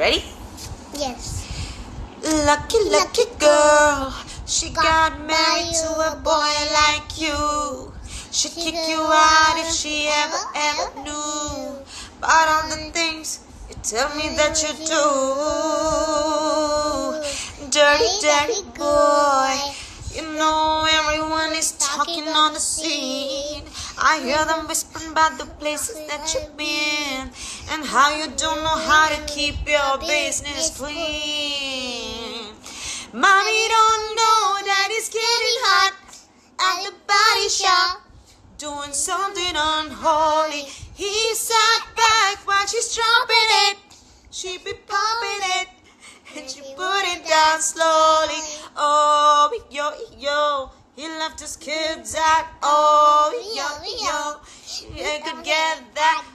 Ready? Yes. Lucky, lucky girl. She got married to a boy like you. She'd kick you out if she ever, ever knew about all the things you tell me that you do. Dirty, dirty boy. You know everyone is talking on the scene. I hear them whispering about the places that you've been and how you don't know how to keep your business clean. Mommy don't know that it's getting hot at the body shop, doing something unholy. He sat back while she's dropping it. She be pumping it, and she put it down slowly. Oh, yo, yo. He left his kids out. Oh, yo, yo. Could get that.